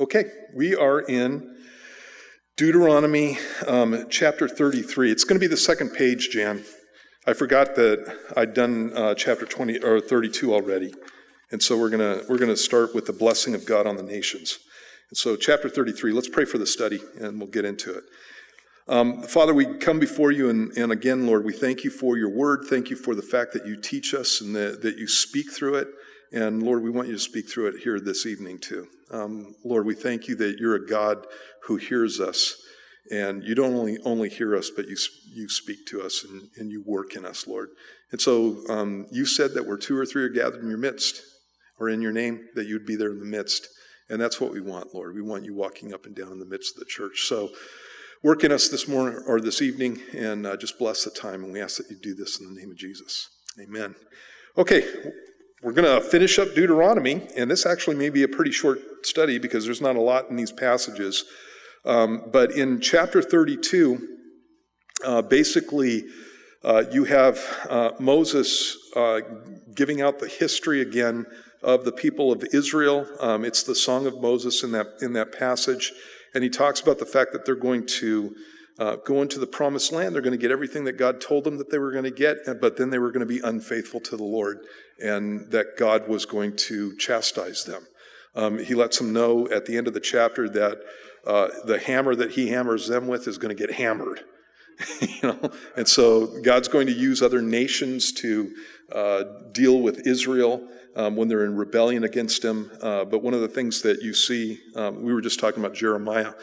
Okay, we are in Deuteronomy um, chapter 33. It's going to be the second page, Jan. I forgot that I'd done uh, chapter 20 or 32 already. And so we're going to we're going to start with the blessing of God on the nations. And so chapter 33, let's pray for the study and we'll get into it. Um, Father, we come before you, and, and, again, Lord, we thank you for your word. Thank you for the fact that you teach us and that, that you speak through it. And Lord, we want you to speak through it here this evening, too. Um, Lord, we thank you that you're a God who hears us. And you don't only, only hear us, but you, you speak to us and, and you work in us, Lord. And so um, you said that where two or three are gathered in your midst or in your name, that you'd be there in the midst. And that's what we want, Lord. We want you walking up and down in the midst of the church. So work in us this morning or this evening and uh, just bless the time. And we ask that you do this in the name of Jesus. Amen. Okay, we're going to finish up Deuteronomy, and this actually may be a pretty short study because there's not a lot in these passages. Um, but in chapter 32, uh, basically, uh, you have uh, Moses uh, giving out the history again of the people of Israel. Um, it's the Song of Moses in that in that passage, and he talks about the fact that they're going to uh, go into the promised land. They're going to get everything that God told them that they were going to get, but then they were going to be unfaithful to the Lord, and that God was going to chastise them. Um, he lets them know at the end of the chapter that uh, the hammer that he hammers them with is going to get hammered. you know, and so God's going to use other nations to uh, deal with Israel. Um, when they're in rebellion against him. Uh, but one of the things that you see, um, we were just talking about Jeremiah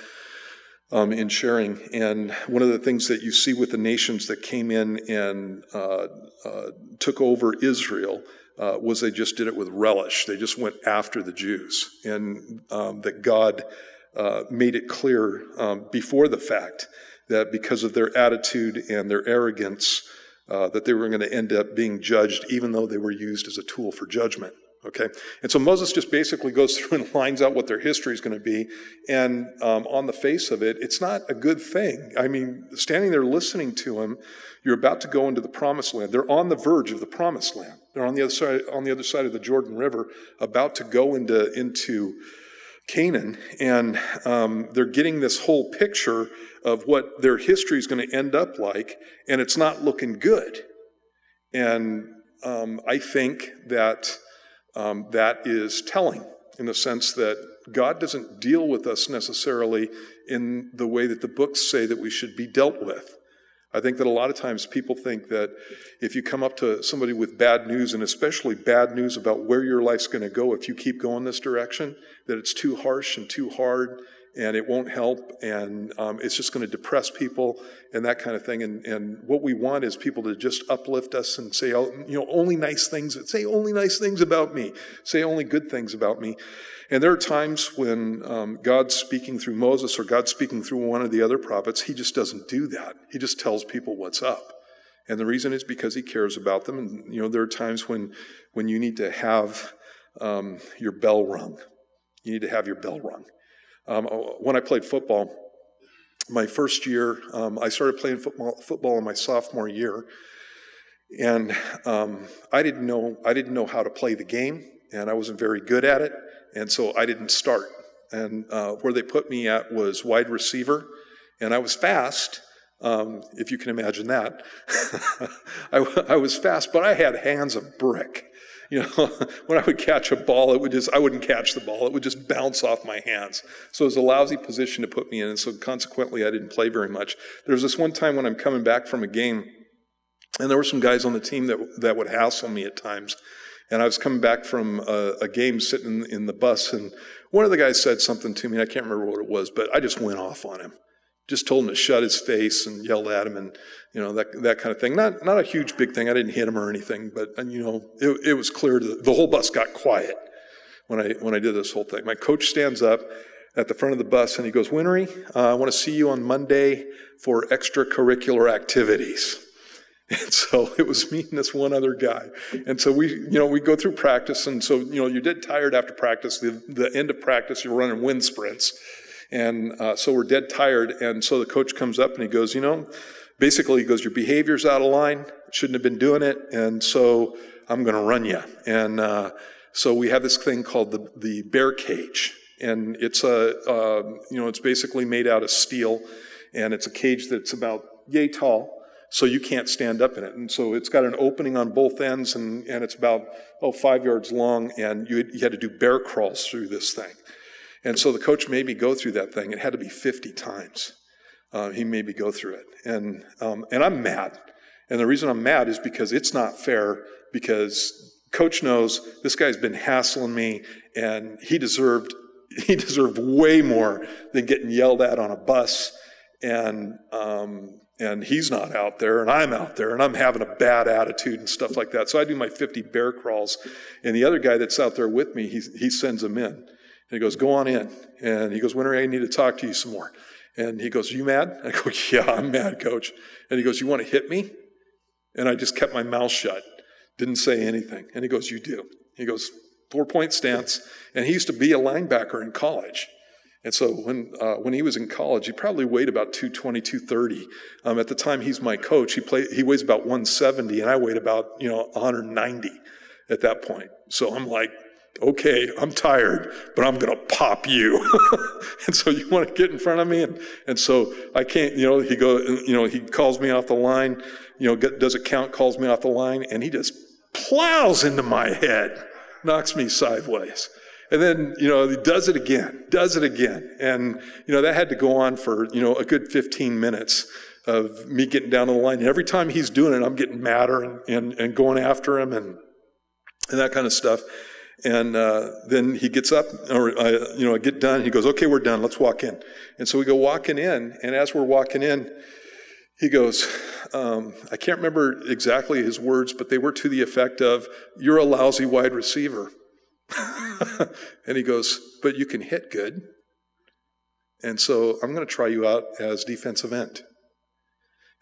um, in sharing. And one of the things that you see with the nations that came in and uh, uh, took over Israel uh, was they just did it with relish. They just went after the Jews. And um, that God uh, made it clear um, before the fact that because of their attitude and their arrogance, uh, that they were going to end up being judged, even though they were used as a tool for judgment. Okay? And so Moses just basically goes through and lines out what their history is going to be. And um, on the face of it, it's not a good thing. I mean, standing there listening to him, you're about to go into the promised land. They're on the verge of the promised land. They're on the other side, on the other side of the Jordan River, about to go into, into Canaan. And um, they're getting this whole picture of what their history is going to end up like. And it's not looking good. And um, I think that um, that is telling in the sense that God doesn't deal with us necessarily in the way that the books say that we should be dealt with. I think that a lot of times people think that if you come up to somebody with bad news, and especially bad news about where your life's going to go if you keep going this direction, that it's too harsh and too hard and it won't help and um, it's just going to depress people and that kind of thing and, and what we want is people to just uplift us and say oh, you know only nice things say only nice things about me say only good things about me. And there are times when um, god's speaking through moses or god's speaking through one of the other prophets he just doesn't do that. He just tells people what's up. And the reason is because he cares about them and you know there are times when when you need to have um, your bell rung. You need to have your bell rung um, when I played football, my first year, um, I started playing football, football in my sophomore year, and um, I didn't know I didn't know how to play the game, and I wasn't very good at it, and so I didn't start. And uh, where they put me at was wide receiver, and I was fast, um, if you can imagine that. I, I was fast, but I had hands of brick. You know, when I would catch a ball, it would just, I wouldn't catch the ball. It would just bounce off my hands. So it was a lousy position to put me in. And so consequently, I didn't play very much. There was this one time when I'm coming back from a game, and there were some guys on the team that, that would hassle me at times. And I was coming back from a, a game sitting in the bus, and one of the guys said something to me. and I can't remember what it was, but I just went off on him just told him to shut his face and yelled at him and you know that that kind of thing. Not not a huge big thing. I didn't hit him or anything, but and, you know it, it was clear. The, the whole bus got quiet when I when I did this whole thing. My coach stands up at the front of the bus and he goes, "Whinery, uh, I want to see you on Monday for extracurricular activities." And so it was me and this one other guy. And so we, you know, we go through practice. And so, you know, you're dead tired after practice. The, the end of practice, you're running wind sprints. And uh, so we're dead tired. And so the coach comes up and he goes, You know, basically, he goes, Your behavior's out of line. Shouldn't have been doing it. And so I'm going to run you. And uh, so we have this thing called the, the bear cage. And it's a, uh, you know, it's basically made out of steel, and it's a cage that's about yay tall, so you can't stand up in it. And so it's got an opening on both ends, and, and it's about, oh, five yards long, and you, you had to do bear crawls through this thing. And so the coach made me go through that thing. It had to be 50 times. Uh, he made me go through it. And, um, and I'm mad. And the reason I'm mad is because it's not fair because coach knows this guy's been hassling me and he deserved he deserved way more than getting yelled at on a bus and um, and he's not out there and i'm out there and i'm having a bad attitude and stuff like that so i do my 50 bear crawls and the other guy that's out there with me he, he sends him in he goes go on in and he goes winter i need to talk to you some more and he goes Are you mad i go yeah i'm mad coach and he goes you want to hit me and I just kept my mouth shut, didn't say anything. And he goes, You do. He goes, Four point stance. And he used to be a linebacker in college. And so when, uh, when he was in college, he probably weighed about 220, 230. Um, at the time he's my coach, he, play, he weighs about 170, and I weighed about, you know, 190 at that point. So I'm like, okay, I'm tired, but I'm going to pop you. and so you want to get in front of me? And, and so I can't, you know, he go, you know, he calls me off the line you know, does a count, calls me off the line, and he just plows into my head, knocks me sideways. And then, you know, he does it again, does it again. And, you know, that had to go on for, you know, a good 15 minutes of me getting down the line. And every time he's doing it, I'm getting madder and, and, and going after him and, and that kind of stuff. And uh, then he gets up, or I, you know, I get done. He goes, "Okay, we're done. Let's walk in." And so we go walking in, and as we're walking in, he goes, um, I can't remember exactly his words, but they were to the effect of, You're a lousy wide receiver. and he goes, But you can hit good. And so I'm going to try you out as defensive end.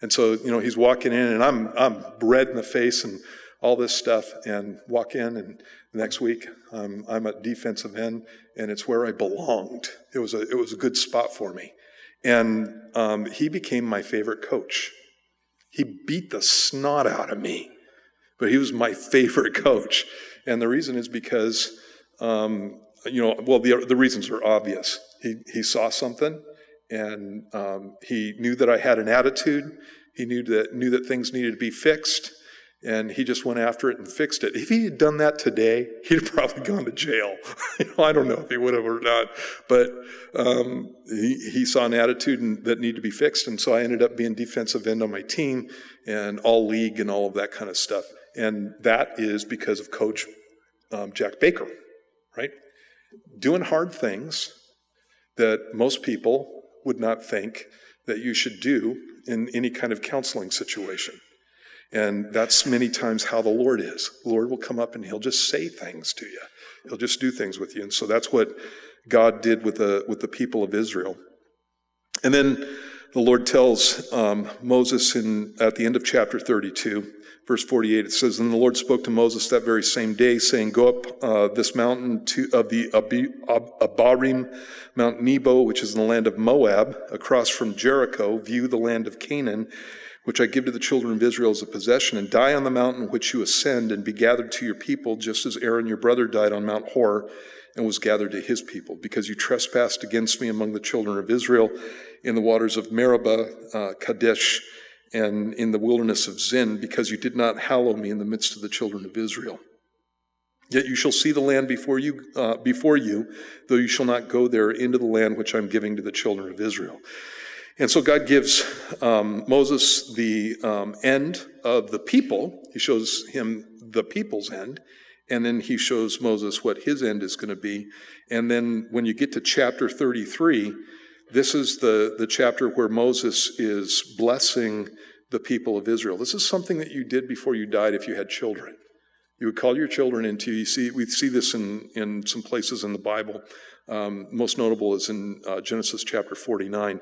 And so, you know, he's walking in, and I'm, I'm red in the face and all this stuff, and walk in, and next week um, I'm at defensive end, and it's where I belonged. It was a, it was a good spot for me. And um, he became my favorite coach. He beat the snot out of me, but he was my favorite coach. And the reason is because, um, you know, well, the, the reasons are obvious. He, he saw something and um, he knew that I had an attitude. He knew that, knew that things needed to be fixed and he just went after it and fixed it. If he had done that today, he'd probably gone to jail. I don't know if he would have or not, but um, he, he saw an attitude that needed to be fixed, and so I ended up being defensive end on my team and all league and all of that kind of stuff. And that is because of Coach um, Jack Baker, right? Doing hard things that most people would not think that you should do in any kind of counseling situation. And that's many times how the Lord is. The Lord will come up and he'll just say things to you. He'll just do things with you. And so that's what God did with the, with the people of Israel. And then the Lord tells um, Moses in, at the end of chapter 32, verse 48, it says, And the Lord spoke to Moses that very same day, saying, Go up uh, this mountain to, of the Abarim, Mount Nebo, which is in the land of Moab, across from Jericho, view the land of Canaan which I give to the children of Israel as a possession, and die on the mountain which you ascend, and be gathered to your people, just as Aaron your brother died on Mount Hor and was gathered to his people, because you trespassed against me among the children of Israel in the waters of Meribah, uh, Kadesh, and in the wilderness of Zin, because you did not hallow me in the midst of the children of Israel. Yet you shall see the land before you, uh, before you, though you shall not go there into the land which I'm giving to the children of Israel. And so God gives um, Moses the um, end of the people. He shows him the people's end. And then he shows Moses what his end is going to be. And then when you get to chapter 33, this is the, the chapter where Moses is blessing the people of Israel. This is something that you did before you died if you had children. You would call your children into you. See, we see this in, in some places in the Bible. Um, most notable is in uh, Genesis chapter 49.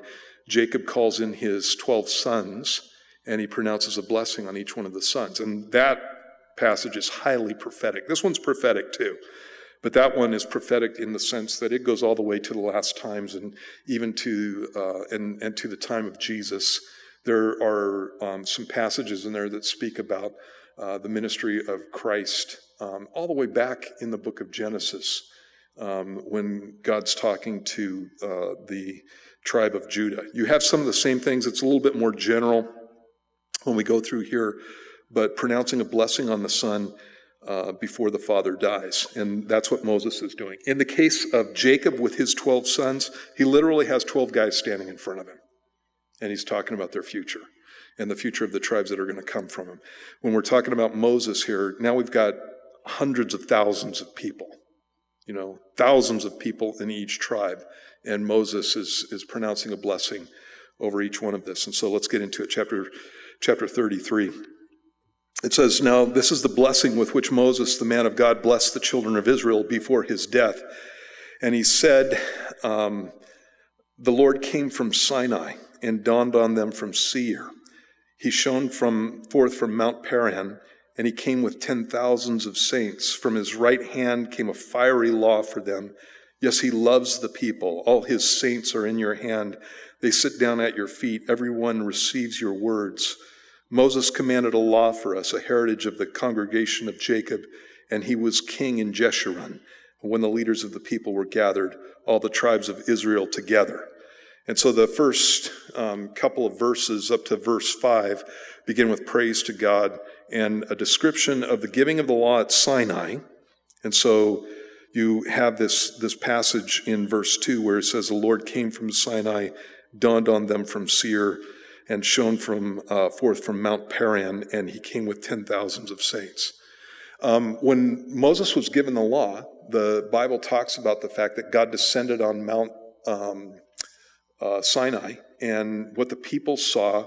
Jacob calls in his 12 sons and he pronounces a blessing on each one of the sons. And that passage is highly prophetic. This one's prophetic too. But that one is prophetic in the sense that it goes all the way to the last times and even to uh, and, and to the time of Jesus. There are um, some passages in there that speak about uh, the ministry of Christ um, all the way back in the book of Genesis um, when God's talking to uh, the tribe of Judah. You have some of the same things. It's a little bit more general when we go through here, but pronouncing a blessing on the son uh, before the father dies. And that's what Moses is doing. In the case of Jacob with his 12 sons, he literally has 12 guys standing in front of him. And he's talking about their future and the future of the tribes that are going to come from him. When we're talking about Moses here, now we've got hundreds of thousands of people, you know, thousands of people in each tribe. And Moses is, is pronouncing a blessing over each one of this. And so let's get into it. Chapter, chapter 33. It says, Now this is the blessing with which Moses, the man of God, blessed the children of Israel before his death. And he said, um, The Lord came from Sinai and dawned on them from Seir. He shone from, forth from Mount Paran, and he came with ten thousands of saints. From his right hand came a fiery law for them. Yes, he loves the people. All his saints are in your hand. They sit down at your feet. Everyone receives your words. Moses commanded a law for us, a heritage of the congregation of Jacob, and he was king in Jeshurun. When the leaders of the people were gathered, all the tribes of Israel together. And so the first um, couple of verses up to verse 5 begin with praise to God and a description of the giving of the law at Sinai. And so you have this, this passage in verse 2 where it says, The Lord came from Sinai, dawned on them from Seir, and shone from uh, forth from Mount Paran, and he came with ten thousands of saints. Um, when Moses was given the law, the Bible talks about the fact that God descended on Mount um, uh, Sinai, and what the people saw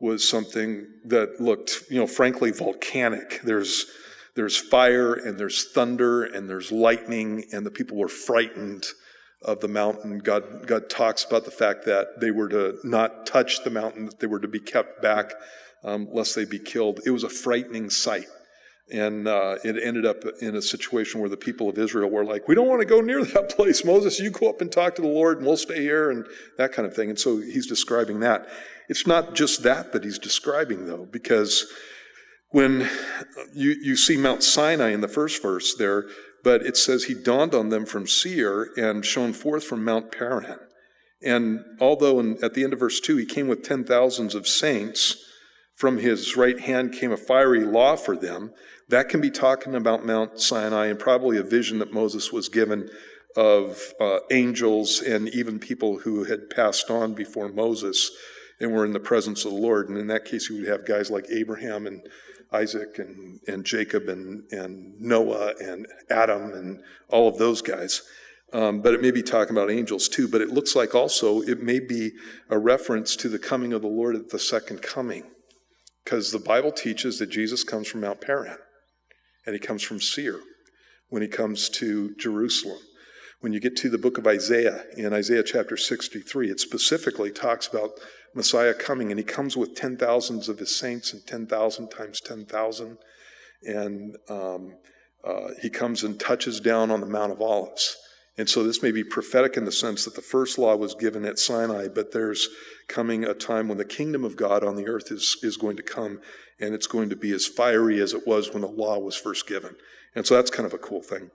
was something that looked, you know, frankly volcanic. There's there's fire and there's thunder and there's lightning, and the people were frightened of the mountain. God, God talks about the fact that they were to not touch the mountain, that they were to be kept back um, lest they be killed. It was a frightening sight. And uh, it ended up in a situation where the people of Israel were like, We don't want to go near that place. Moses, you go up and talk to the Lord, and we'll stay here, and that kind of thing. And so he's describing that. It's not just that that he's describing, though, because when you, you see Mount Sinai in the first verse there, but it says he dawned on them from Seir and shone forth from Mount Paran. And although in, at the end of verse 2 he came with ten thousands of saints, from his right hand came a fiery law for them, that can be talking about Mount Sinai and probably a vision that Moses was given of uh, angels and even people who had passed on before Moses and were in the presence of the Lord. And in that case, you would have guys like Abraham and Isaac and, and Jacob and, and Noah and Adam and all of those guys. Um, but it may be talking about angels too. But it looks like also it may be a reference to the coming of the Lord at the second coming. Because the Bible teaches that Jesus comes from Mount Paran and he comes from Seir when he comes to Jerusalem. When you get to the book of Isaiah, in Isaiah chapter 63, it specifically talks about Messiah coming, and he comes with ten thousands of his saints and 10,000 times 10,000. And um, uh, he comes and touches down on the Mount of Olives. And so this may be prophetic in the sense that the first law was given at Sinai, but there's coming a time when the kingdom of God on the earth is, is going to come, and it's going to be as fiery as it was when the law was first given. And so that's kind of a cool thing.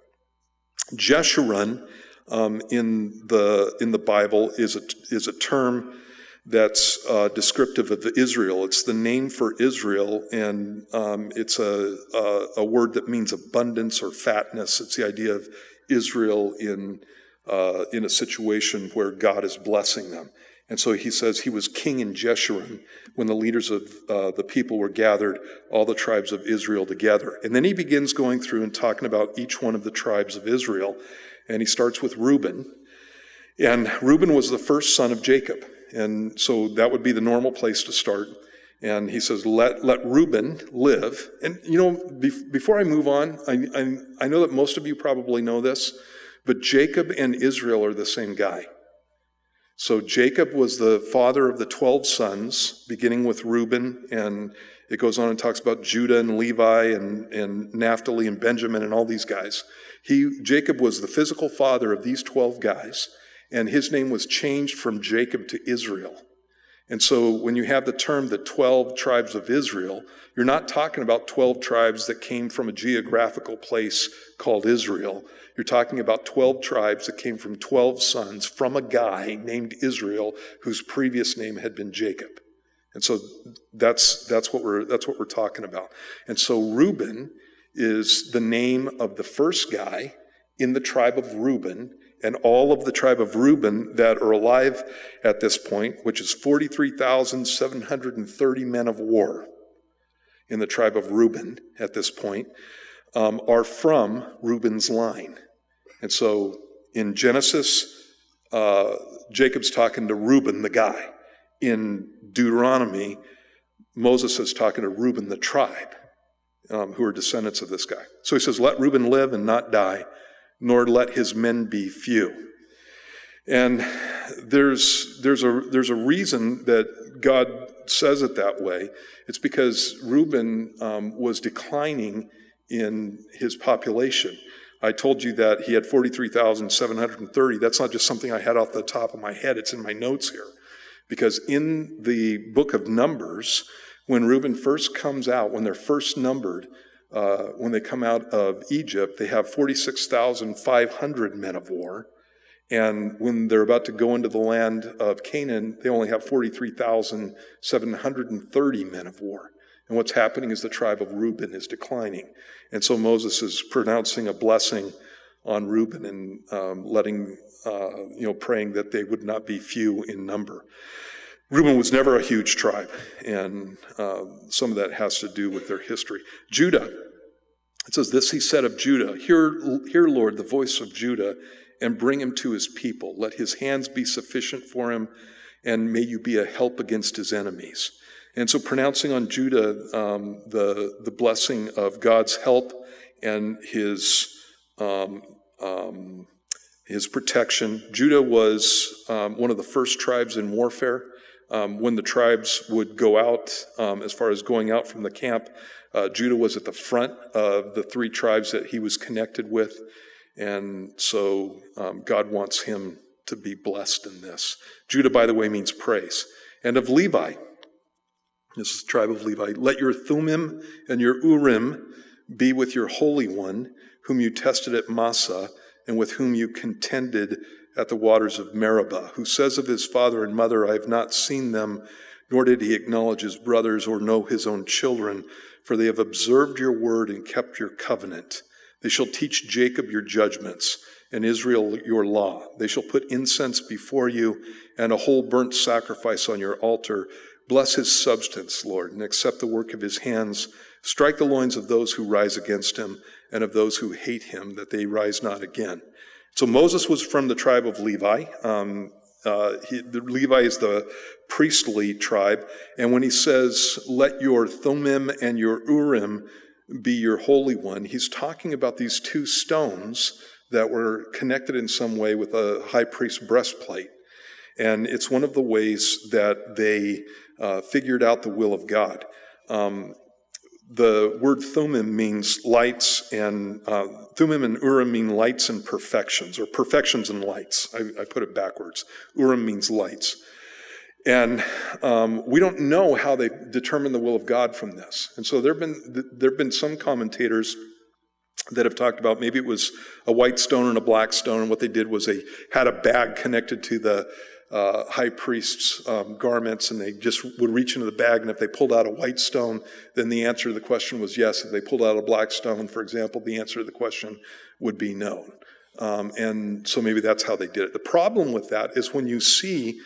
Jeshurun um, in the in the Bible is a is a term that's uh, descriptive of Israel. It's the name for Israel, and um, it's a, a, a, word that means abundance or fatness. It's the idea of Israel in, uh, in a situation where God is blessing them. And so he says he was king in Jeshurun when the leaders of uh, the people were gathered, all the tribes of Israel together. And then he begins going through and talking about each one of the tribes of Israel. And he starts with Reuben. And Reuben was the first son of Jacob. And so that would be the normal place to start. And he says, let, let Reuben live. And, you know, be- before I move on, I, I, I know that most of you probably know this, but Jacob and Israel are the same guy. So Jacob was the father of the 12 sons, beginning with Reuben, and it goes on and talks about Judah and Levi and, and Naphtali and Benjamin and all these guys. He, Jacob was the physical father of these 12 guys and his name was changed from Jacob to Israel. And so when you have the term the 12 tribes of Israel, you're not talking about 12 tribes that came from a geographical place called Israel. You're talking about 12 tribes that came from 12 sons from a guy named Israel whose previous name had been Jacob. And so that's, that's, what we're, that's what we're talking about. And so Reuben is the name of the first guy in the tribe of Reuben and all of the tribe of Reuben that are alive at this point, which is 43,730 men of war in the tribe of Reuben at this point, um, are from Reuben's line. And so in Genesis, uh, Jacob's talking to Reuben, the guy. In Deuteronomy, Moses is talking to Reuben, the tribe, um, who are descendants of this guy. So he says, Let Reuben live and not die nor let his men be few. And there's, there's, a, there's a reason that God says it that way. It's because Reuben um, was declining in his population. I told you that he had 43,730. That's not just something I had off the top of my head, it's in my notes here. Because in the book of Numbers, when Reuben first comes out, when they're first numbered, uh, when they come out of Egypt, they have 46,500 men of war. And when they're about to go into the land of Canaan, they only have 43,730 men of war. And what's happening is the tribe of Reuben is declining. And so Moses is pronouncing a blessing on Reuben and um, letting, uh, you know, praying that they would not be few in number. Reuben was never a huge tribe, and uh, some of that has to do with their history. Judah, it says, This he said of Judah Hear, hear, Lord, the voice of Judah, and bring him to his people. Let his hands be sufficient for him, and may you be a help against his enemies. And so, pronouncing on Judah um, the, the blessing of God's help and his, um, um, his protection. Judah was um, one of the first tribes in warfare. Um, when the tribes would go out, um, as far as going out from the camp, uh, Judah was at the front of the three tribes that he was connected with. And so um, God wants him to be blessed in this. Judah, by the way, means praise. And of Levi, this is the tribe of Levi, let your Thummim and your Urim be with your Holy One, whom you tested at Massah, and with whom you contended at the waters of Meribah, who says of his father and mother, I have not seen them, nor did he acknowledge his brothers or know his own children, for they have observed your word and kept your covenant. They shall teach Jacob your judgments and Israel your law. They shall put incense before you and a whole burnt sacrifice on your altar. Bless his substance, Lord, and accept the work of his hands. Strike the loins of those who rise against him and of those who hate him, that they rise not again. So Moses was from the tribe of Levi. Um, uh, he, Levi is the priestly tribe. And when he says, let your Thummim and your Urim be your holy one, he's talking about these two stones that were connected in some way with a high priest's breastplate. And it's one of the ways that they uh, figured out the will of God. Um, the word Thummim means lights, and uh, Thummim and Urim mean lights and perfections, or perfections and lights. I, I put it backwards. Urim means lights. And um, we don't know how they determine the will of God from this. And so there have been there have been some commentators that have talked about maybe it was a white stone and a black stone, and what they did was they had a bag connected to the uh, high priest's um, garments, and they just would reach into the bag, and if they pulled out a white stone, then the answer to the question was yes. If they pulled out a black stone, for example, the answer to the question would be no. Um, and so maybe that's how they did it. The problem with that is when you see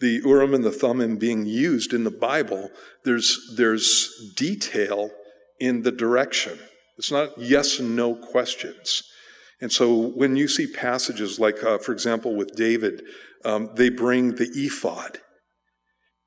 the Urim and the Thummim being used in the Bible, there's, there's detail in the direction. It's not yes and no questions. And so when you see passages like, uh, for example, with David, um, they bring the ephod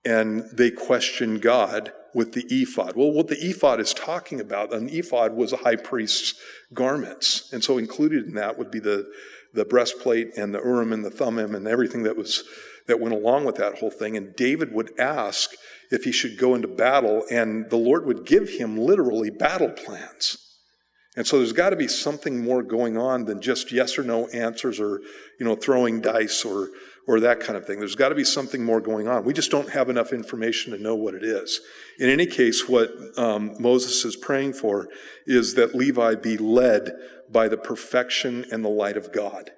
and they question God with the ephod. Well, what the ephod is talking about, an ephod was a high priest's garments. And so included in that would be the, the breastplate and the Urim and the Thummim and everything that was that went along with that whole thing. And David would ask if he should go into battle, and the Lord would give him literally battle plans. And so there's got to be something more going on than just yes or no answers or, you know, throwing dice or, or that kind of thing. There's got to be something more going on. We just don't have enough information to know what it is. In any case, what um, Moses is praying for is that Levi be led by the perfection and the light of God.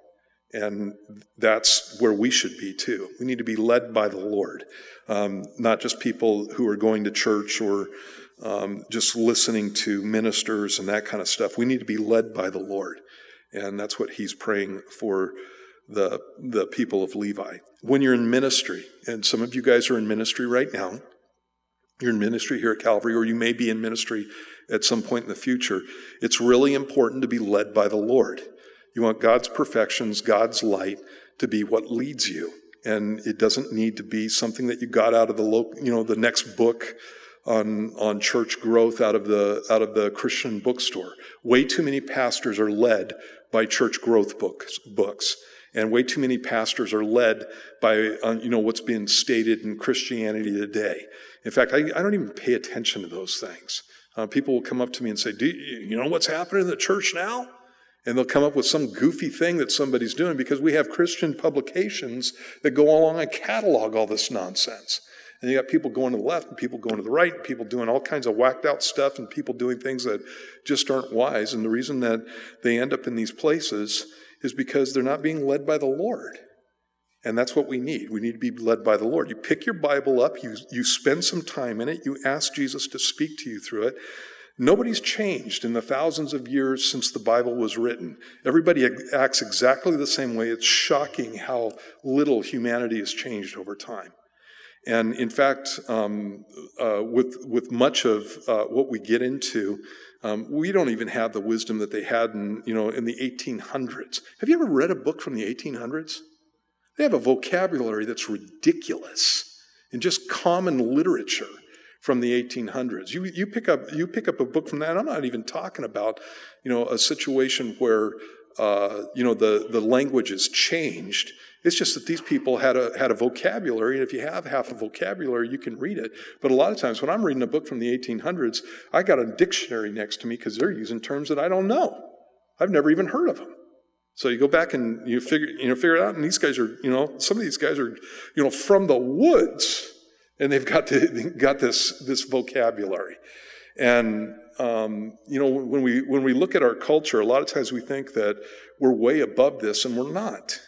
And that's where we should be too. We need to be led by the Lord, um, not just people who are going to church or um, just listening to ministers and that kind of stuff. We need to be led by the Lord. And that's what he's praying for the, the people of Levi. When you're in ministry, and some of you guys are in ministry right now, you're in ministry here at Calvary, or you may be in ministry at some point in the future, it's really important to be led by the Lord. You want God's perfections, God's light to be what leads you. And it doesn't need to be something that you got out of the local, you know, the next book on, on church growth out of the out of the Christian bookstore. Way too many pastors are led by church growth books books. And way too many pastors are led by uh, you know what's being stated in Christianity today. In fact, I, I don't even pay attention to those things. Uh, people will come up to me and say, "Do you, you know what's happening in the church now?" And they'll come up with some goofy thing that somebody's doing because we have Christian publications that go along and catalog all this nonsense. And you got people going to the left and people going to the right, and people doing all kinds of whacked out stuff and people doing things that just aren't wise. And the reason that they end up in these places is because they're not being led by the Lord. And that's what we need. We need to be led by the Lord. You pick your Bible up, you, you spend some time in it, you ask Jesus to speak to you through it. Nobody's changed in the thousands of years since the Bible was written. Everybody acts exactly the same way. It's shocking how little humanity has changed over time. And in fact, um, uh, with, with much of uh, what we get into, um, we don't even have the wisdom that they had in, you know, in the 1800s. Have you ever read a book from the 1800s? They have a vocabulary that's ridiculous in just common literature from the 1800s. You, you, pick up, you pick up a book from that. I'm not even talking about, you know, a situation where, uh, you know, the, the language has changed it's just that these people had a, had a vocabulary, and if you have half a vocabulary, you can read it. But a lot of times when I'm reading a book from the 1800s, I got a dictionary next to me because they're using terms that I don't know. I've never even heard of them. So you go back and you figure, you know, figure it out, and these guys are, you know, some of these guys are, you know, from the woods, and they've got the, got this this vocabulary. And um, you know, when we when we look at our culture, a lot of times we think that we're way above this, and we're not.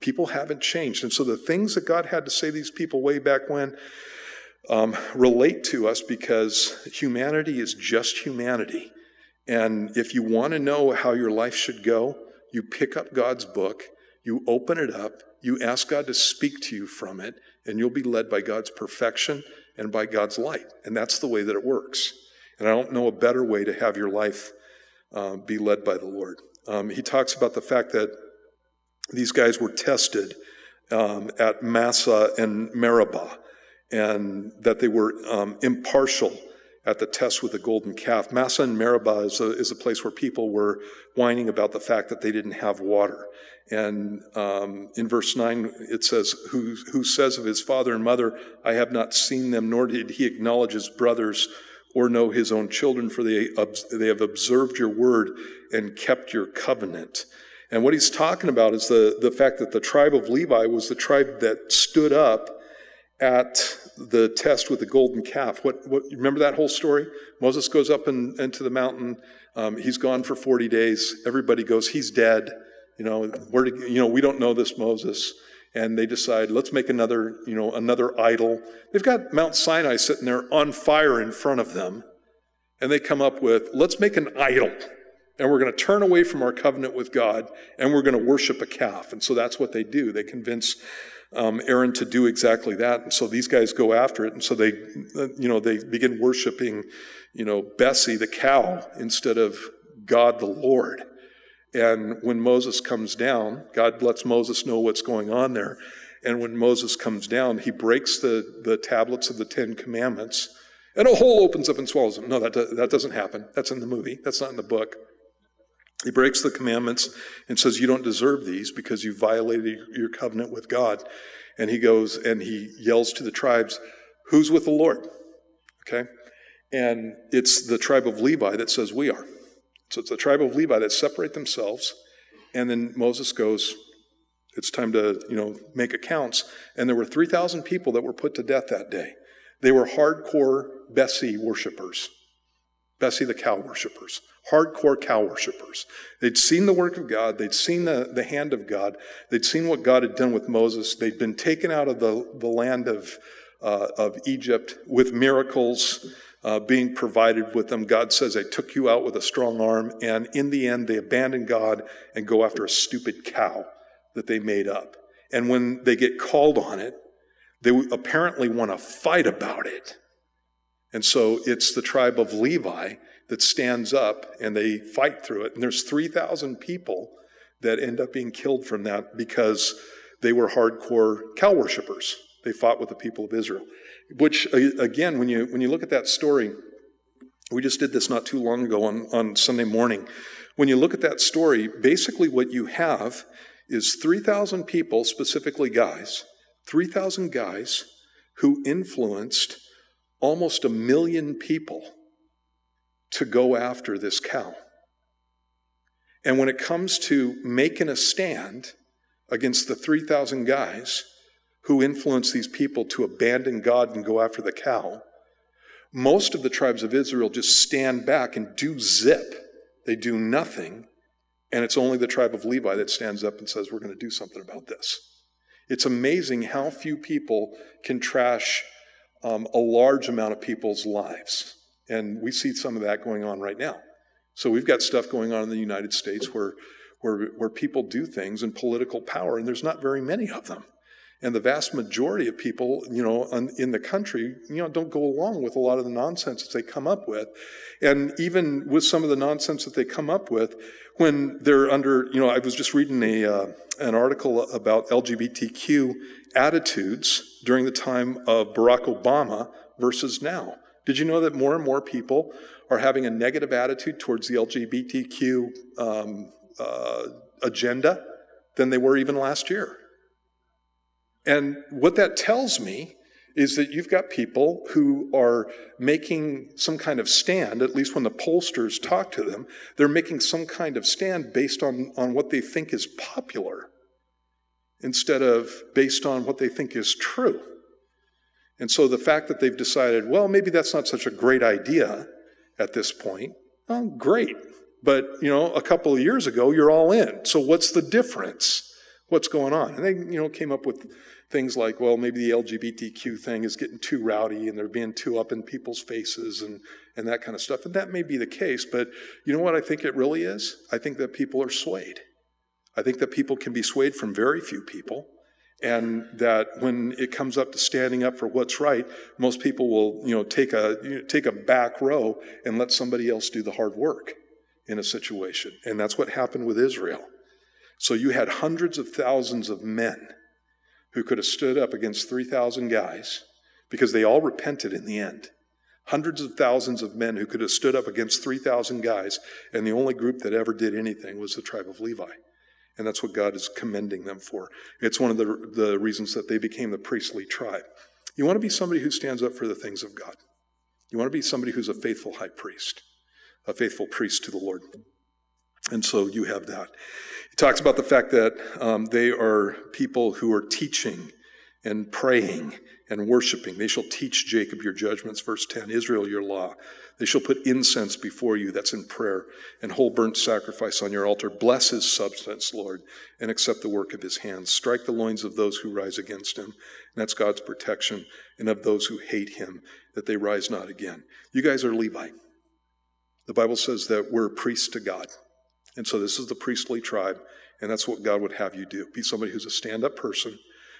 People haven't changed. And so the things that God had to say to these people way back when um, relate to us because humanity is just humanity. And if you want to know how your life should go, you pick up God's book, you open it up, you ask God to speak to you from it, and you'll be led by God's perfection and by God's light. And that's the way that it works. And I don't know a better way to have your life uh, be led by the Lord. Um, he talks about the fact that these guys were tested um, at Massah and Meribah, and that they were um, impartial at the test with the golden calf. Massah and Meribah is a, is a place where people were whining about the fact that they didn't have water. And um, in verse 9, it says, who, who says of his father and mother, I have not seen them, nor did he acknowledge his brothers or know his own children, for they, they have observed your word and kept your covenant. And what he's talking about is the, the fact that the tribe of Levi was the tribe that stood up at the test with the golden calf. What, what remember that whole story? Moses goes up in, into the mountain. Um, he's gone for 40 days. Everybody goes, he's dead. You know, where did, you know, we don't know this Moses. And they decide, let's make another, you know, another idol. They've got Mount Sinai sitting there on fire in front of them. And they come up with, let's make an idol and we're going to turn away from our covenant with God and we're going to worship a calf. And so that's what they do. They convince um, Aaron to do exactly that. And so these guys go after it. And so they, you know, they begin worshiping, you know, Bessie, the cow, instead of God, the Lord. And when Moses comes down, God lets Moses know what's going on there. And when Moses comes down, he breaks the, the tablets of the Ten Commandments, and a hole opens up and swallows them. No, that, that doesn't happen. That's in the movie, that's not in the book. He breaks the commandments and says, You don't deserve these because you violated your covenant with God. And he goes and he yells to the tribes, Who's with the Lord? Okay? And it's the tribe of Levi that says, We are. So it's the tribe of Levi that separate themselves. And then Moses goes, It's time to, you know, make accounts. And there were 3,000 people that were put to death that day. They were hardcore Bessie worshipers, Bessie the cow worshipers, hardcore cow worshipers. They'd seen the work of God, they'd seen the, the hand of God, they'd seen what God had done with Moses, they'd been taken out of the, the land of, uh, of Egypt with miracles. Uh, being provided with them. God says, I took you out with a strong arm. And in the end, they abandon God and go after a stupid cow that they made up. And when they get called on it, they apparently want to fight about it. And so it's the tribe of Levi that stands up and they fight through it. And there's 3,000 people that end up being killed from that because they were hardcore cow worshippers. They fought with the people of Israel. Which, uh, again, when you, when you look at that story, we just did this not too long ago on, on Sunday morning. When you look at that story, basically what you have is 3,000 people, specifically guys, 3,000 guys who influenced almost a million people to go after this cow. And when it comes to making a stand against the 3,000 guys who influenced these people to abandon God and go after the cow, most of the tribes of Israel just stand back and do zip. They do nothing. And it's only the tribe of Levi that stands up and says, We're going to do something about this. It's amazing how few people can trash um, a large amount of people's lives. And we see some of that going on right now. So we've got stuff going on in the United States where, where, where people do things in political power, and there's not very many of them. And the vast majority of people, you know, in the country, you know, don't go along with a lot of the nonsense that they come up with. And even with some of the nonsense that they come up with, when they're under, you know, I was just reading a, uh, an article about LGBTQ attitudes during the time of Barack Obama versus now. Did you know that more and more people are having a negative attitude towards the LGBTQ um, uh, agenda than they were even last year? And what that tells me is that you've got people who are making some kind of stand, at least when the pollsters talk to them, they're making some kind of stand based on, on what they think is popular instead of based on what they think is true. And so the fact that they've decided, well, maybe that's not such a great idea at this point, well, great. But, you know, a couple of years ago, you're all in. So what's the difference? What's going on? And they, you know, came up with things like, well, maybe the LGBTQ thing is getting too rowdy and they're being too up in people's faces and, and that kind of stuff. And that may be the case, but you know what I think it really is? I think that people are swayed. I think that people can be swayed from very few people. And that when it comes up to standing up for what's right, most people will, you know, take a you know, take a back row and let somebody else do the hard work in a situation. And that's what happened with Israel. So you had hundreds of thousands of men who could have stood up against 3,000 guys because they all repented in the end. Hundreds of thousands of men who could have stood up against 3,000 guys, and the only group that ever did anything was the tribe of Levi. And that's what God is commending them for. It's one of the, the reasons that they became the priestly tribe. You want to be somebody who stands up for the things of God. You want to be somebody who's a faithful high priest, a faithful priest to the Lord. And so you have that. He talks about the fact that um, they are people who are teaching and praying and worshiping. They shall teach Jacob your judgments, verse 10, Israel your law. They shall put incense before you, that's in prayer, and whole burnt sacrifice on your altar. Bless his substance, Lord, and accept the work of his hands. Strike the loins of those who rise against him, and that's God's protection, and of those who hate him, that they rise not again. You guys are Levite. The Bible says that we're priests to God. And so this is the priestly tribe, and that's what God would have you do. Be somebody who's a stand up person,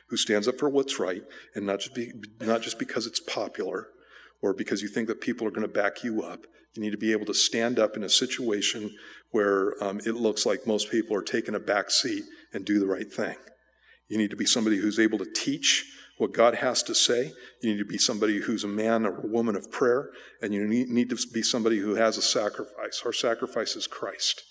who stands up for what's right, and not just, be, not just because it's popular or because you think that people are going to back you up. You need to be able to stand up in a situation where um, it looks like most people are taking a back seat and do the right thing. You need to be somebody who's able to teach what God has to say. You need to be somebody who's a man or a woman of prayer, and you need to be somebody who has a sacrifice. Our sacrifice is Christ.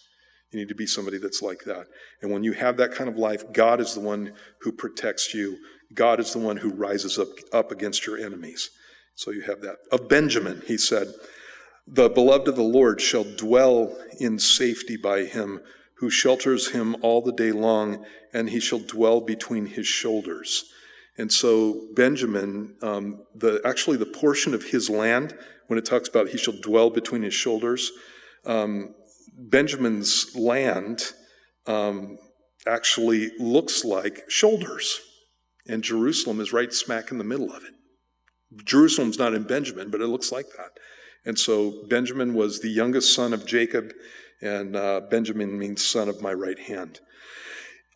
You need to be somebody that's like that. And when you have that kind of life, God is the one who protects you. God is the one who rises up, up against your enemies. So you have that. Of Benjamin, he said, The beloved of the Lord shall dwell in safety by him who shelters him all the day long, and he shall dwell between his shoulders. And so Benjamin, um, the actually the portion of his land when it talks about he shall dwell between his shoulders, um, Benjamin's land um, actually looks like shoulders, and Jerusalem is right smack in the middle of it. Jerusalem's not in Benjamin, but it looks like that. And so Benjamin was the youngest son of Jacob, and uh, Benjamin means son of my right hand.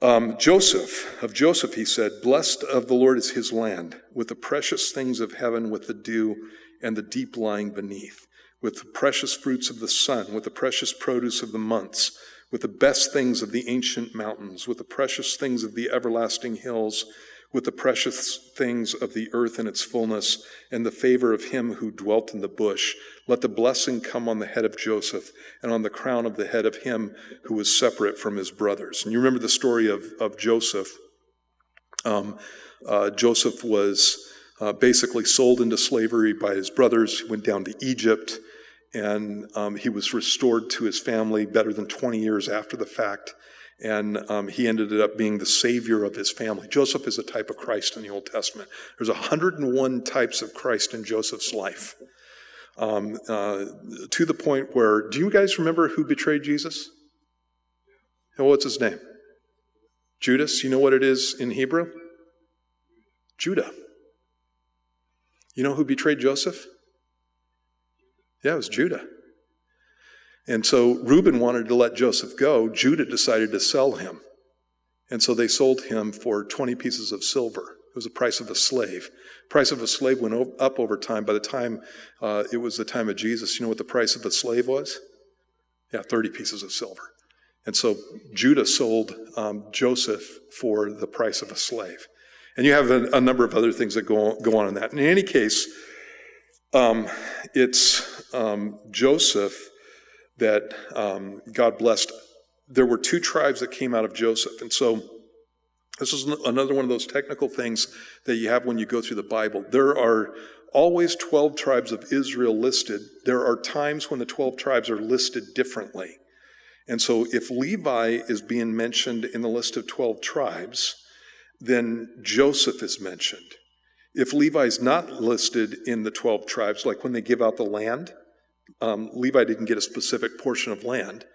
Um, Joseph, of Joseph, he said, Blessed of the Lord is his land, with the precious things of heaven, with the dew and the deep lying beneath, with the precious fruits of the sun, with the precious produce of the months, with the best things of the ancient mountains, with the precious things of the everlasting hills, with the precious things of the earth in its fullness, and the favor of him who dwelt in the bush. Let the blessing come on the head of Joseph and on the crown of the head of him who was separate from his brothers. And you remember the story of, of Joseph. Um, uh, Joseph was uh, basically sold into slavery by his brothers, he went down to Egypt, and um, he was restored to his family better than 20 years after the fact and um, he ended up being the savior of his family. Joseph is a type of Christ in the Old Testament. There's 101 types of Christ in Joseph's life. Um, uh, to the point where, do you guys remember who betrayed Jesus? And what's his name? Judas. You know what it is in Hebrew? Judah. You know who betrayed Joseph? Yeah, it was Judah. And so Reuben wanted to let Joseph go. Judah decided to sell him. And so they sold him for 20 pieces of silver. It was the price of a slave. Price of a slave went up over time. By the time uh, it was the time of Jesus, you know what the price of a slave was? Yeah, 30 pieces of silver. And so Judah sold um, Joseph for the price of a slave. And you have a, a, number of other things that go on, go on in that. In any case, um, it's um, Joseph that um, God blessed. There were two tribes that came out of Joseph. And so this is another one of those technical things that you have when you go through the Bible. There are always 12 tribes of Israel listed. There are times when the 12 tribes are listed differently. And so if Levi is being mentioned in the list of 12 tribes, then Joseph is mentioned. If Levi is not listed in the 12 tribes, like when they give out the land, um, Levi didn't get a specific portion of land.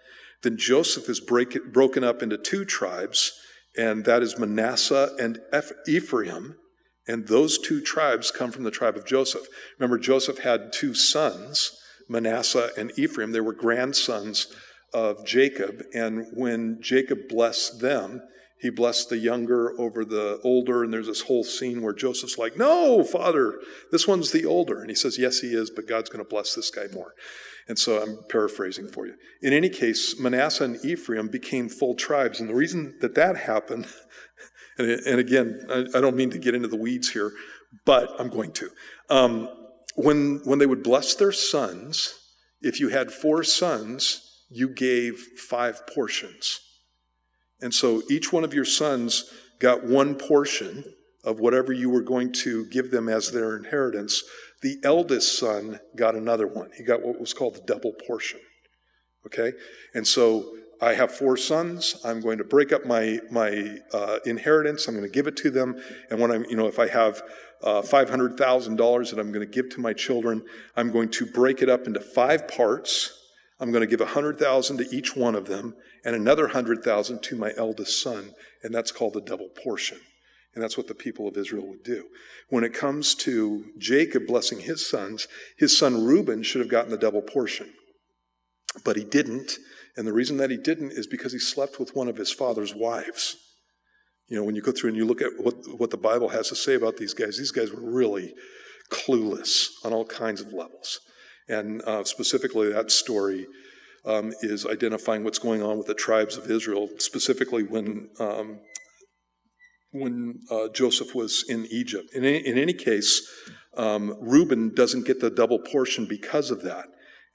Then Joseph is break, broken up into two tribes, and that is Manasseh and Ephraim. And those two tribes come from the tribe of Joseph. Remember, Joseph had two sons, Manasseh and Ephraim. They were grandsons of Jacob. And when Jacob blessed them, he blessed the younger over the older, and there's this whole scene where Joseph's like, No, father, this one's the older. And he says, Yes, he is, but God's going to bless this guy more. And so I'm paraphrasing for you. In any case, Manasseh and Ephraim became full tribes. And the reason that that happened, and, and again, I, I, don't mean to get into the weeds here, but I'm going to. Um, when, when they would bless their sons, if you had four sons, you gave five portions. And so each one of your sons got one portion of whatever you were going to give them as their inheritance. The eldest son got another one. He got what was called the double portion. Okay? And so I have four sons. I'm going to break up my, my uh, inheritance. I'm going to give it to them. And when I'm, you know, if I have uh, $500,000 that I'm going to give to my children, I'm going to break it up into five parts. I'm going to give 100,000 to each one of them and another 100,000 to my eldest son, and that's called the double portion. And that's what the people of Israel would do. When it comes to Jacob blessing his sons, his son Reuben should have gotten the double portion. But he didn't. And the reason that he didn't is because he slept with one of his father's wives. You know, when you go through and you look at what, what the Bible has to say about these guys, these guys were really clueless on all kinds of levels. And uh, specifically, that story um, is identifying what's going on with the tribes of Israel, specifically when um, when uh, Joseph was in Egypt. In any, in any case, um, Reuben doesn't get the double portion because of that.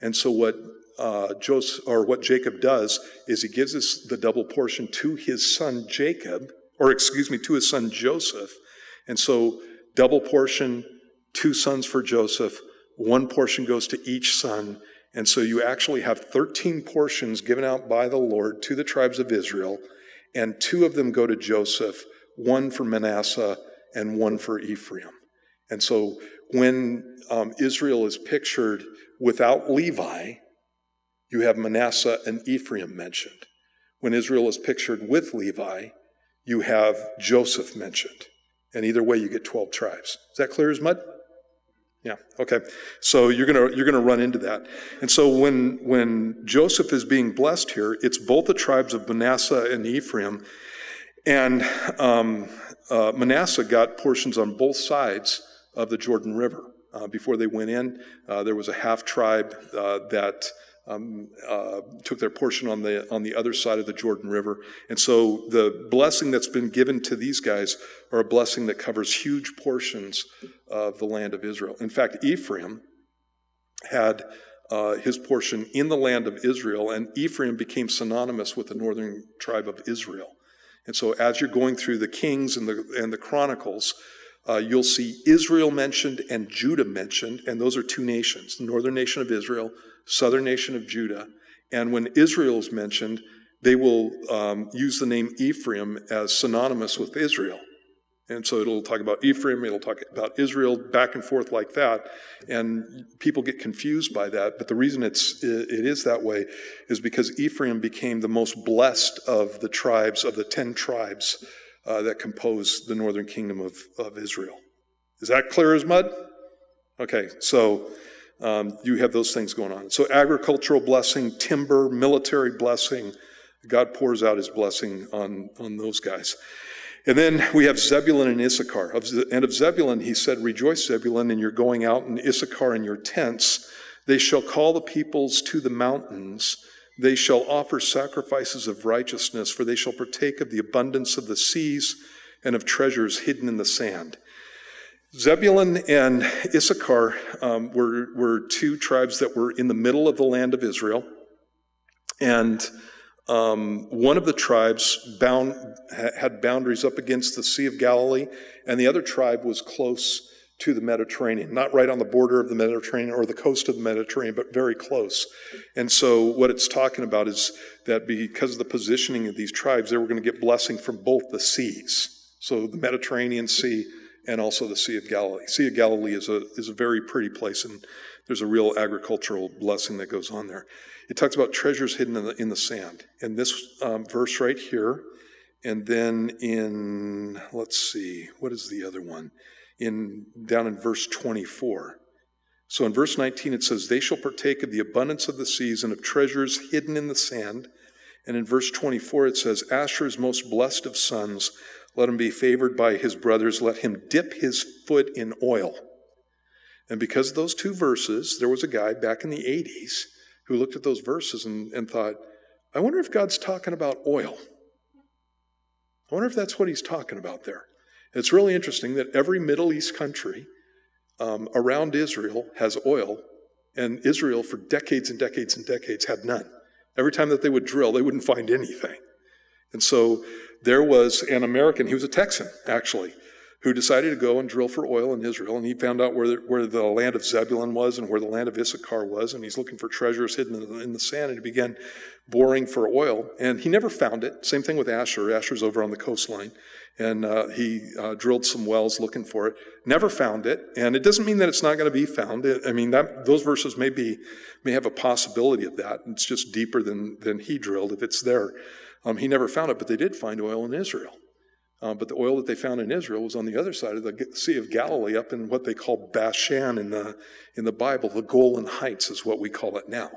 And so what uh, Joseph or what Jacob does is he gives us the double portion to his son Jacob, or excuse me, to his son Joseph. And so double portion, two sons for Joseph, one portion goes to each son, And so you actually have 13 portions given out by the Lord to the tribes of Israel, and two of them go to Joseph, one for Manasseh and one for Ephraim. And so when um, Israel is pictured without Levi, you have Manasseh and Ephraim mentioned. When Israel is pictured with Levi, you have Joseph mentioned. And either way, you get 12 tribes. Is that clear as mud? Yeah. Okay. So you're gonna you're gonna run into that, and so when when Joseph is being blessed here, it's both the tribes of Manasseh and Ephraim, and um, uh, Manasseh got portions on both sides of the Jordan River. Uh, before they went in, uh, there was a half tribe uh, that um, uh, took their portion on the on the other side of the Jordan River, and so the blessing that's been given to these guys are a blessing that covers huge portions of the land of Israel. In fact, Ephraim had uh, his portion in the land of Israel, and Ephraim became synonymous with the northern tribe of Israel. And so, as you're going through the Kings and the and the Chronicles, uh, you'll see Israel mentioned and Judah mentioned, and those are two nations: the northern nation of Israel southern nation of Judah. And when Israel is mentioned, they will um, use the name Ephraim as synonymous with Israel. And so it'll talk about Ephraim, it'll talk about Israel, back and forth like that. And people get confused by that. But the reason it's, it is that way is because Ephraim became the most blessed of the tribes, of the 10 tribes uh, that compose the northern kingdom of, of Israel. Is that clear as mud? Okay, so um, you have those things going on. So, agricultural blessing, timber, military blessing. God pours out his blessing on, on those guys. And then we have Zebulun and Issachar. And of Zebulun, he said, Rejoice, Zebulun, and you're going out, and Issachar in your tents. They shall call the peoples to the mountains. They shall offer sacrifices of righteousness, for they shall partake of the abundance of the seas and of treasures hidden in the sand. Zebulun and Issachar um, were, were two tribes that were in the middle of the land of Israel. And um, one of the tribes bound, had boundaries up against the Sea of Galilee, and the other tribe was close to the Mediterranean, not right on the border of the Mediterranean or the coast of the Mediterranean, but very close. And so, what it's talking about is that because of the positioning of these tribes, they were going to get blessing from both the seas. So, the Mediterranean Sea and also the Sea of Galilee. Sea of Galilee is a, is a very pretty place, and there's a real agricultural blessing that goes on there. It talks about treasures hidden in the, in the sand. And this um, verse right here, and then in, let's see, what is the other one? In down in verse 24. So in verse 19 it says, They shall partake of the abundance of the seas and of treasures hidden in the sand. And in verse 24 it says, Asher is most blessed of sons. Let him be favored by his brothers. Let him dip his foot in oil. And because of those two verses, there was a guy back in the 80s who looked at those verses and, and thought, I wonder if God's talking about oil. I wonder if that's what he's talking about there. It's really interesting that every Middle East country um, around Israel has oil, and Israel, for decades and decades and decades, had none. Every time that they would drill, they wouldn't find anything. And so there was an American, he was a Texan actually, who decided to go and drill for oil in Israel. And he found out where the, where the land of Zebulun was and where the land of Issachar was. And he's looking for treasures hidden in the, sand. And he began boring for oil. And he never found it. Same thing with Asher. Asher's over on the coastline. And uh, he uh, drilled some wells looking for it. Never found it. And it doesn't mean that it's not going to be found. I mean, that, those verses may, be, may have a possibility of that. It's just deeper than, than he drilled if it's there. Um, he never found it, but they did find oil in Israel. Uh, but the oil that they found in Israel was on the other side of the Sea of Galilee, up in what they call Bashan in the, in the Bible. The Golan Heights is what we call it now.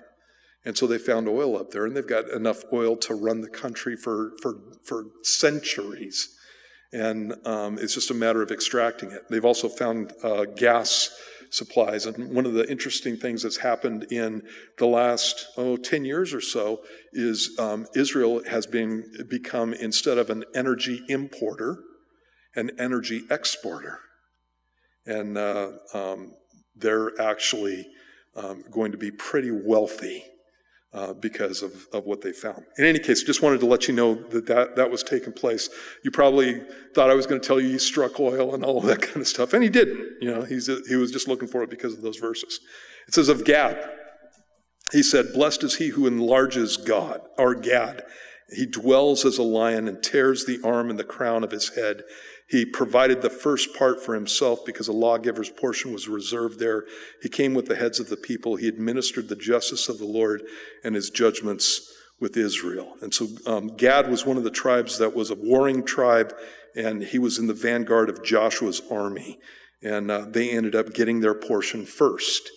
And so they found oil up there, and they've got enough oil to run the country for, for, for centuries. And um, it's just a matter of extracting it. They've also found uh, gas supplies. And one of the interesting things that's happened in the last, oh, 10 years or so is um, Israel has been, become, instead of an energy importer, an energy exporter. And uh, um, they're actually um, going to be pretty wealthy uh, because of, of what they found. In any case, just wanted to let you know that, that that was taking place. You probably thought I was going to tell you he struck oil and all of that kind of stuff, and he didn't. You know, he's, he was just looking for it because of those verses. It says of Gad, He said, Blessed is he who enlarges God, our Gad. He dwells as a lion and tears the arm and the crown of his head. He provided the first part for himself because a lawgiver's portion was reserved there. He came with the heads of the people. He administered the justice of the Lord and his judgments with Israel. And so um, Gad was one of the tribes that was a warring tribe, and he was in the vanguard of Joshua's army. And uh, they ended up getting their portion first.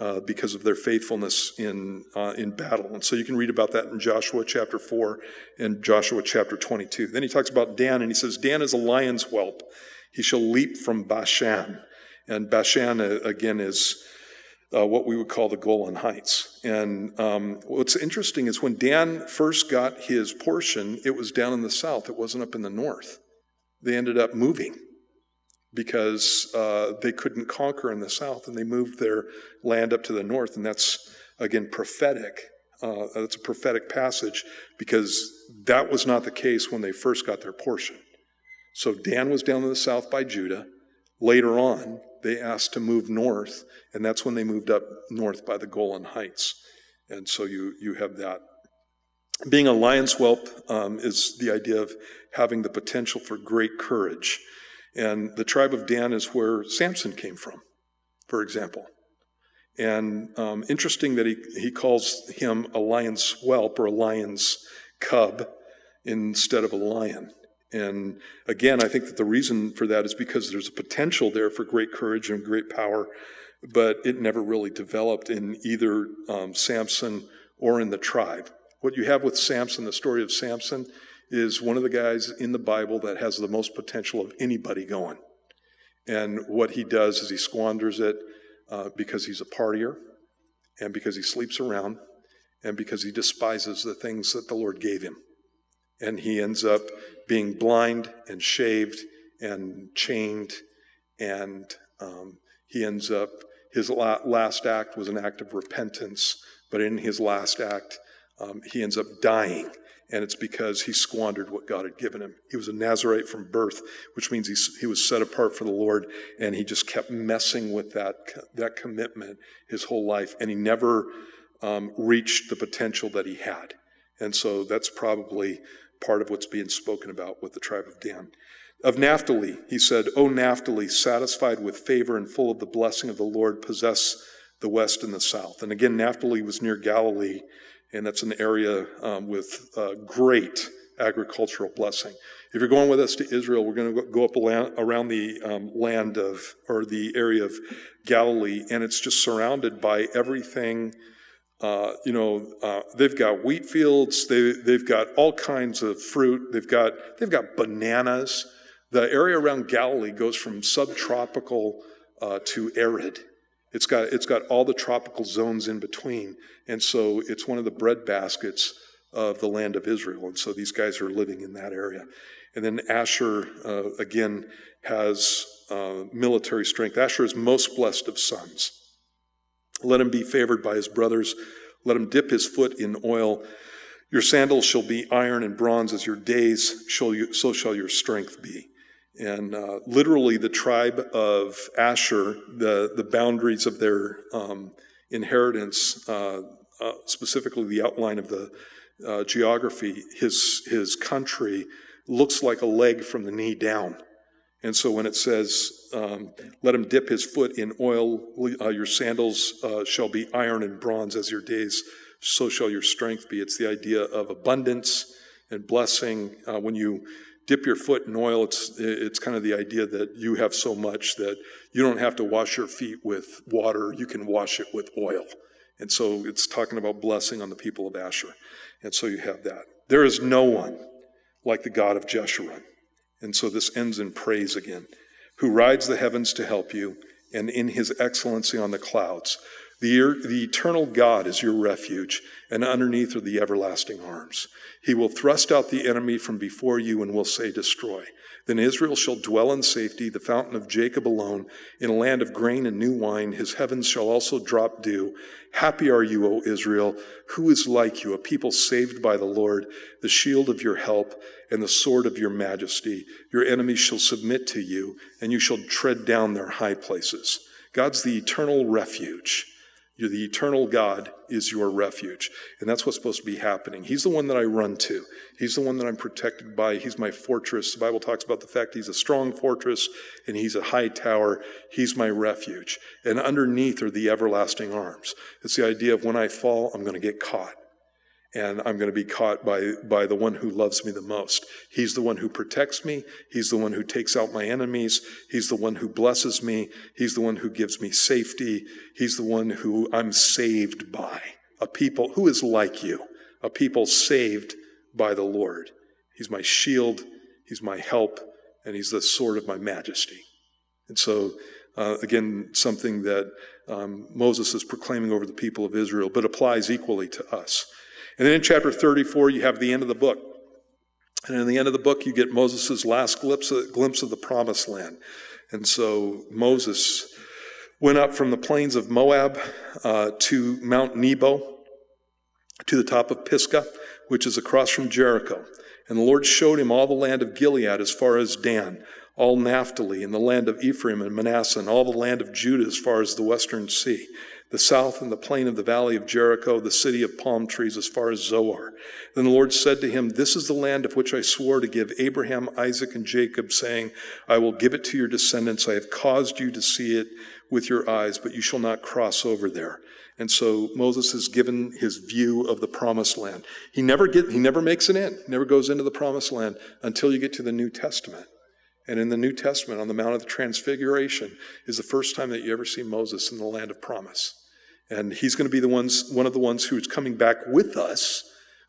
Uh, because of their faithfulness in, uh, in battle. And so you can read about that in Joshua chapter 4 and Joshua chapter 22. Then he talks about Dan, and he says, Dan is a lion's whelp. He shall leap from Bashan. And Bashan, uh, again, is uh, what we would call the Golan Heights. And um, what's interesting is when Dan first got his portion, it was down in the south, it wasn't up in the north. They ended up moving because uh, they couldn't conquer in the south and they moved their land up to the north. And that's, again, prophetic. Uh, that's a prophetic passage because that was not the case when they first got their portion. So Dan was down in the south by Judah. Later on, they asked to move north, and that's when they moved up north by the Golan Heights. And so you, you have that. Being a lion's whelp um, is the idea of having the potential for great courage. And the tribe of Dan is where Samson came from, for example. And um, interesting that he, he calls him a lion's whelp or a lion's cub instead of a lion. And again, I think that the reason for that is because there's a potential there for great courage and great power, but it never really developed in either um, Samson or in the tribe. What you have with Samson, the story of Samson, is one of the guys in the Bible that has the most potential of anybody going. And what he does is he squanders it uh, because he's a partier and because he sleeps around and because he despises the things that the Lord gave him. And he ends up being blind and shaved and chained, and um, he ends up, his last act was an act of repentance, but in his last act, um, he ends up dying and it's because he squandered what God had given him. He was a Nazarite from birth, which means he, he was set apart for the Lord, and he just kept messing with that, that commitment his whole life, and he never um, reached the potential that he had. And so that's probably part of what's being spoken about with the tribe of Dan. Of Naphtali, he said, O Naphtali, satisfied with favor and full of the blessing of the Lord, possess the west and the south. And again, Naphtali was near Galilee and that's an area um, with uh, great agricultural blessing. If you're going with us to Israel, we're going to go up around the um, land of, or the area of Galilee, and it's just surrounded by everything. Uh, you know, uh, they've got wheat fields. They, they've got all kinds of fruit. They've got they've got bananas. The area around Galilee goes from subtropical uh, to arid. It's got, it's got all the tropical zones in between. And so it's one of the bread baskets of the land of Israel. And so these guys are living in that area. And then Asher, uh, again, has uh, military strength. Asher is most blessed of sons. Let him be favored by his brothers. Let him dip his foot in oil. Your sandals shall be iron and bronze as your days, shall you, so shall your strength be. And uh, literally, the tribe of Asher, the, the boundaries of their um, inheritance, uh, uh, specifically the outline of the uh, geography, his, his country looks like a leg from the knee down. And so when it says, um, let him dip his foot in oil, uh, your sandals uh, shall be iron and bronze as your days, so shall your strength be. It's the idea of abundance and blessing. when you dip your foot in oil, it's, it's kind of the idea that you have so much that you don't have to wash your feet with water, you can wash it with oil. And so it's talking about blessing on the people of Asher. And so you have that. There is no one like the God of Jeshurun. And so this ends in praise again, who rides the heavens to help you, and in his excellency on the clouds. The, the eternal God is your refuge, and underneath are the everlasting arms. He will thrust out the enemy from before you and will say, Destroy. Then Israel shall dwell in safety, the fountain of Jacob alone, in a land of grain and new wine. His heavens shall also drop dew. Happy are you, O Israel. Who is like you, a people saved by the Lord, the shield of your help and the sword of your majesty? Your enemies shall submit to you, and you shall tread down their high places. God's the eternal refuge. You're the eternal God is your refuge. And that's what's supposed to be happening. He's the one that I run to. He's the one that I'm protected by. He's my fortress. The Bible talks about the fact he's a strong fortress and he's a high tower. He's my refuge. And underneath are the everlasting arms. It's the idea of when I fall, I'm going to get caught and I'm going to be caught by, by the one who loves me the most. He's the one who protects me. He's the one who takes out my enemies. He's the one who blesses me. He's the one who gives me safety. He's the one who I'm saved by. A people who is like you, a people saved by the Lord. He's my shield. He's my help. And he's the sword of my majesty. And so, uh, again, something that um, Moses is proclaiming over the people of Israel, but applies equally to us. And then in chapter 34, you have the end of the book. And in the end of the book, you get Moses' last glimpse of, glimpse of the promised land. And so Moses went up from the plains of Moab uh, to Mount Nebo, to the top of Pisgah, which is across from Jericho. And the Lord showed him all the land of Gilead as far as Dan, all Naphtali, and the land of Ephraim and Manasseh, and all the land of Judah as far as the western sea the south and the plain of the valley of Jericho, the city of palm trees as far as Zoar. Then the Lord said to him, This is the land of which I swore to give Abraham, Isaac, and Jacob, saying, I will give it to your descendants. I have caused you to see it with your eyes, but you shall not cross over there. And so Moses has given his view of the promised land. He never get, he never makes it in, never goes into the promised land until you get to the New Testament. And in the New Testament, on the Mount of the Transfiguration, is the first time that you ever see Moses in the land of promise. And he's going to be the ones, one of the ones who's coming back with us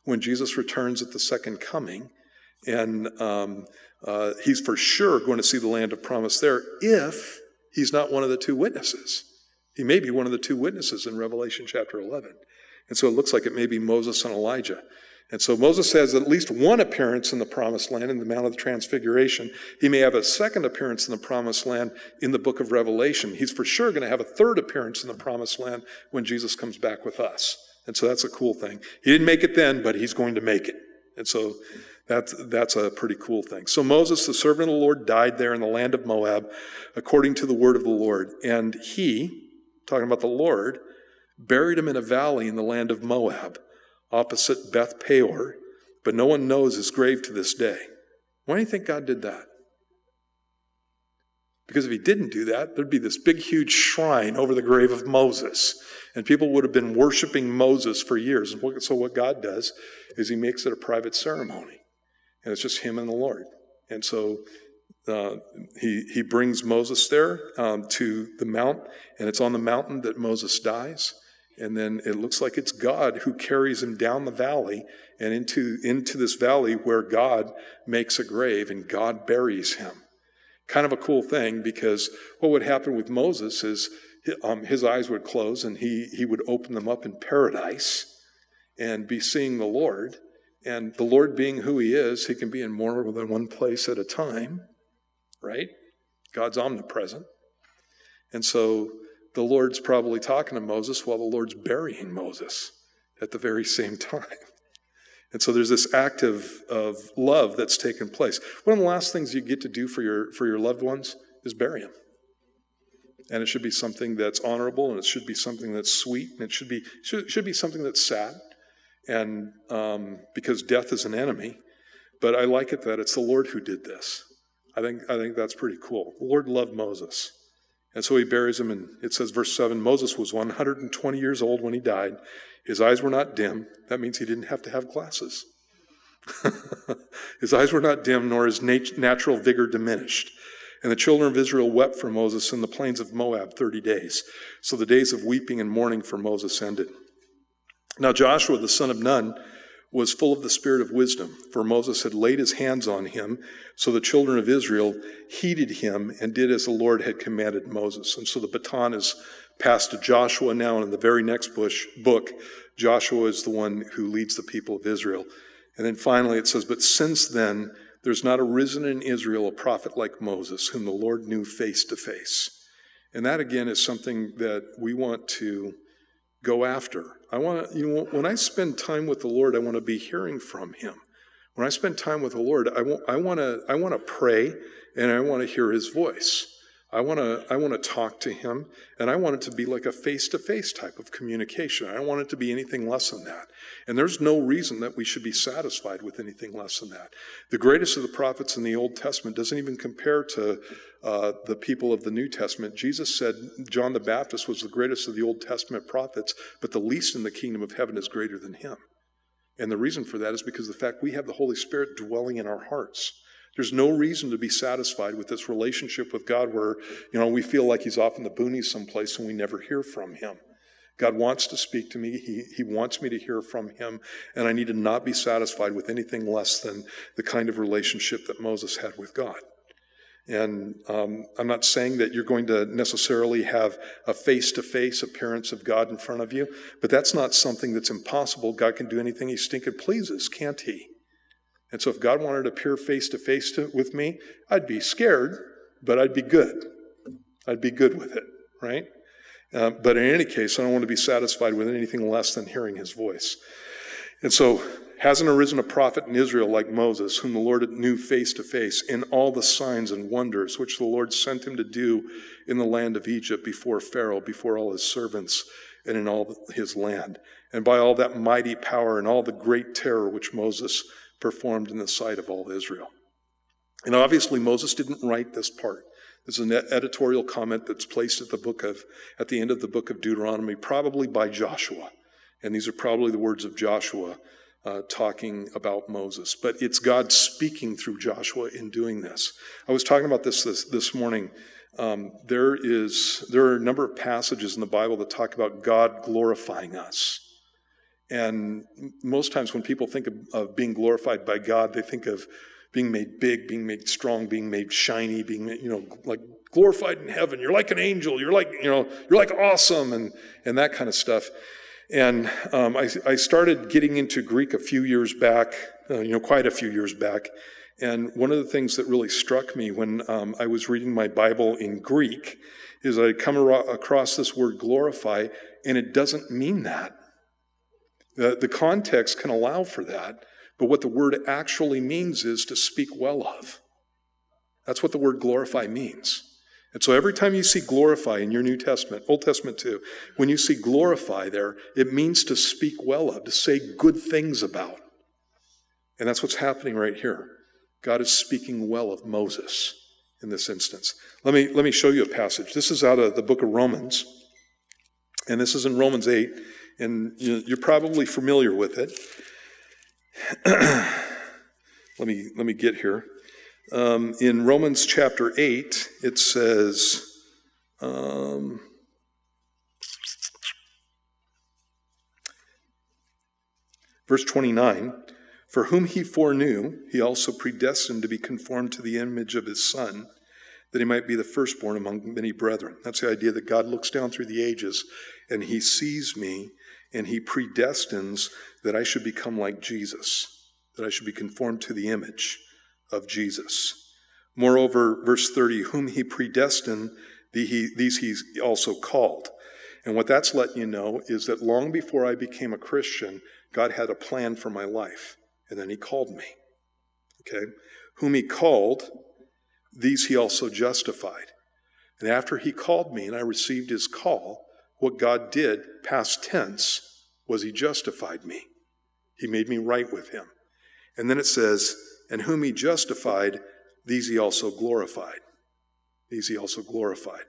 when Jesus returns at the second coming. And um, uh, he's for sure going to see the land of promise there if he's not one of the two witnesses. He may be one of the two witnesses in Revelation chapter 11. And so it looks like it may be Moses and Elijah. And so Moses has at least one appearance in the promised land in the Mount of the Transfiguration. He may have a second appearance in the promised land in the book of Revelation. He's for sure going to have a third appearance in the promised land when Jesus comes back with us. And so that's a cool thing. He didn't make it then, but he's going to make it. And so that's, that's a pretty cool thing. So Moses, the servant of the Lord, died there in the land of Moab according to the word of the Lord. And he, talking about the Lord, buried him in a valley in the land of Moab opposite Beth Peor, but no one knows his grave to this day. Why do you think God did that? Because if he didn't do that, there'd be this big, huge shrine over the grave of Moses. And people would have been worshiping Moses for years. And so, what God does is he makes it a private ceremony. And it's just him and the Lord. And so, uh, he, he brings Moses there um, to the mount, and it's on the mountain that Moses dies. And then it looks like it's God who carries him down the valley and into, into this valley where God makes a grave and God buries him. Kind of a cool thing because what would happen with Moses is um, his eyes would close and he, he would open them up in paradise and be seeing the Lord. And the Lord being who he is, he can be in more than one place at a time, right? God's omnipresent. And so the Lord's probably talking to Moses while the Lord's burying Moses at the very same time. And so there's this act of, of love that's taken place. One of the last things you get to do for your, for your loved ones is bury them. And it should be something that's honorable, and it should be something that's sweet, and it should be, should, should be something that's sad. And um, because death is an enemy, but I like it that it's the Lord who did this. I think, I think that's pretty cool. The Lord loved Moses. And so he buries him, and it says, verse 7 Moses was 120 years old when he died. His eyes were not dim. That means he didn't have to have glasses. his eyes were not dim, nor his nat- natural vigor diminished. And the children of Israel wept for Moses in the plains of Moab 30 days. So the days of weeping and mourning for Moses ended. Now Joshua, the son of Nun, was full of the spirit of wisdom, for Moses had laid his hands on him. So the children of Israel heeded him and did as the Lord had commanded Moses. And so the baton is passed to Joshua now, and in the very next bush, book, Joshua is the one who leads the people of Israel. And then finally it says, But since then, there's not arisen in Israel a prophet like Moses, whom the Lord knew face to face. And that again is something that we want to go after. I want to, you know, when I spend time with the Lord, I want to be hearing from Him. When I spend time with the Lord, I want, I want to, I want to pray and I want to hear His voice. I want to I want to talk to him and I want it to be like a face-to-face type of communication. I don't want it to be anything less than that. And there's no reason that we should be satisfied with anything less than that. The greatest of the prophets in the Old Testament doesn't even compare to uh, the people of the New Testament. Jesus said John the Baptist was the greatest of the Old Testament prophets, but the least in the kingdom of heaven is greater than him. And the reason for that is because the fact we have the Holy Spirit dwelling in our hearts. There's no reason to be satisfied with this relationship with God where, you know, we feel like He's off in the boonies someplace and we never hear from Him. God wants to speak to me. He, he wants me to hear from Him. And I need to not be satisfied with anything less than the kind of relationship that Moses had with God. And um, I'm not saying that you're going to necessarily have a face to face appearance of God in front of you, but that's not something that's impossible. God can do anything He stinking pleases, can't He? And so if God wanted to appear face to face with me, I'd be scared, but I'd be good. I'd be good with it, right? Uh, but in any case, I don't want to be satisfied with anything less than hearing his voice. And so, hasn't arisen a prophet in Israel like Moses, whom the Lord knew face to face, in all the signs and wonders which the Lord sent him to do in the land of Egypt before Pharaoh, before all his servants, and in all his land, and by all that mighty power and all the great terror which Moses performed in the sight of all Israel. And obviously, Moses didn't write this part. There's an editorial comment that's placed at the book of at the end of the book of Deuteronomy, probably by Joshua, and these are probably the words of Joshua uh, talking about Moses. But it's God speaking through Joshua in doing this. I was talking about this this, this morning. Um, there is there are a number of passages in the Bible that talk about God glorifying us. And most times when people think of, of, being glorified by God, they think of being made big, being made strong, being made shiny, being, you know, like glorified in heaven. You're like an angel. You're like, you know, you're like awesome and, and that kind of stuff. And um, I, I, started getting into Greek a few years back, uh, you know, quite a few years back. And one of the things that really struck me when um, I was reading my Bible in Greek is I come across this word glorify, and it doesn't mean that. The, the context can allow for that, but what the word actually means is to speak well of. That's what the word glorify means. And so every time you see glorify in your New Testament, Old Testament too, when you see glorify there, it means to speak well of, to say good things about. And that's what's happening right here. God is speaking well of Moses in this instance. Let me, let me show you a passage. This is out of the book of Romans, and this is in Romans 8 and you're probably familiar with it. let me let me get here. Um, in Romans chapter eight, it says. Um, verse 29 For whom he foreknew, he also predestined to be conformed to the image of his Son, that he might be the firstborn among many brethren. That's the idea that God looks down through the ages and he sees me and he predestines that I should become like Jesus, that I should be conformed to the image of Jesus. Moreover, verse 30, whom he predestined, these he also called. And what that's letting you know is that long before I became a Christian, God had a plan for my life, and then he called me. Okay? Whom he called, these he also justified. And after he called me and I received his call, what God did, past tense, was He justified me. He made me right with Him. And then it says, And whom He justified, these He also glorified. These He also glorified.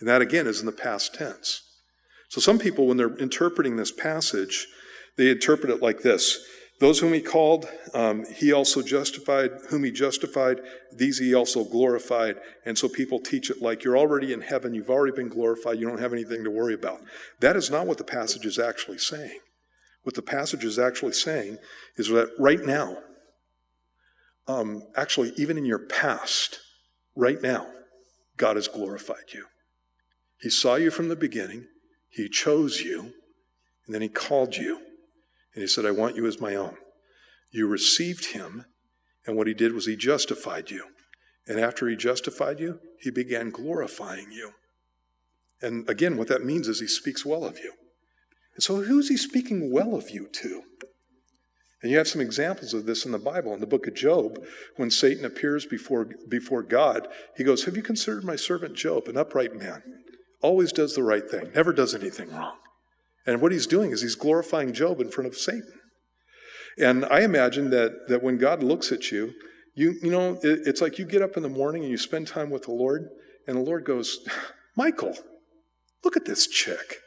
And that again is in the past tense. So some people, when they're interpreting this passage, they interpret it like this those whom he called, um, he also justified. Whom he justified, these he also glorified. And so people teach it like you're already in heaven, you've already been glorified, you don't have anything to worry about. That is not what the passage is actually saying. What the passage is actually saying is that right now, um, actually, even in your past, right now, God has glorified you. He saw you from the beginning, He chose you, and then He called you. And he said, I want you as my own. You received him, and what he did was he justified you. And after he justified you, he began glorifying you. And again, what that means is he speaks well of you. And so, who's he speaking well of you to? And you have some examples of this in the Bible. In the book of Job, when Satan appears before, before God, he goes, Have you considered my servant Job, an upright man? Always does the right thing, never does anything wrong. And what he's doing is he's glorifying Job in front of Satan. And I imagine that, that when God looks at you, you, you know, it, it's like you get up in the morning and you spend time with the Lord, and the Lord goes, Michael, look at this chick.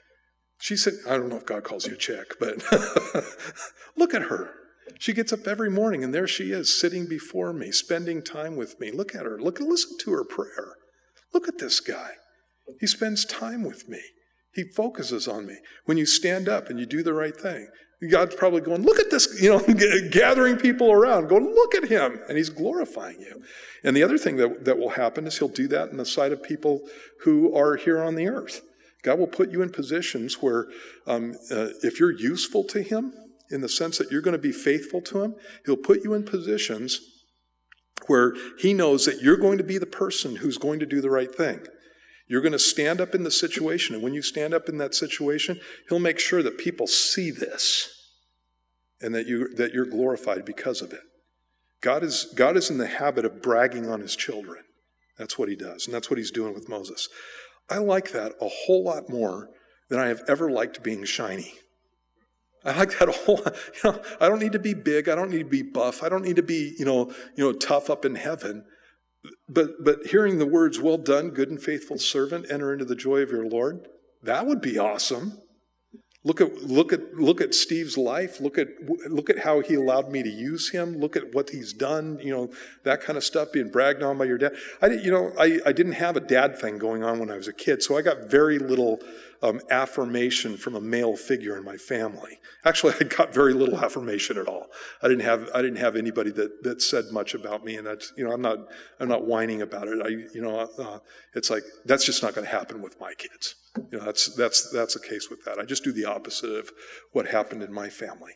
She said, I don't know if God calls you a chick, but look at her. She gets up every morning and there she is sitting before me, spending time with me. Look at her. Look, listen to her prayer. Look at this guy. He spends time with me. He focuses on me. When you stand up and you do the right thing, God's probably going, look at this, you know, gathering people around, going, look at him. And he's glorifying you. And the other thing that, that will happen is he'll do that in the sight of people who are here on the earth. God will put you in positions where um, uh, if you're useful to him, in the sense that you're going to be faithful to him, he'll put you in positions where he knows that you're going to be the person who's going to do the right thing. You're going to stand up in the situation. And when you stand up in that situation, he'll make sure that people see this and that, you, that you're glorified because of it. God is, God is in the habit of bragging on his children. That's what he does. And that's what he's doing with Moses. I like that a whole lot more than I have ever liked being shiny. I like that a whole. You know, I don't need to be big. I don't need to be buff. I don't need to be, you know, you know, tough up in heaven. But, but hearing the words, well done, good and faithful servant, enter into the joy of your Lord, that would be awesome. Look at, look at, look at Steve's life. Look at, look at how he allowed me to use him. Look at what he's done, you know, that kind of stuff, being bragged on by your dad. I, didn't. you know, I, I didn't have a dad thing going on when I was a kid, so I got very little um, affirmation from a male figure in my family. Actually, I got very little affirmation at all. I didn't have I didn't have anybody that that said much about me, and that's you know I'm not I'm not whining about it. I you know uh, it's like that's just not going to happen with my kids. You know that's that's that's the case with that. I just do the opposite of what happened in my family.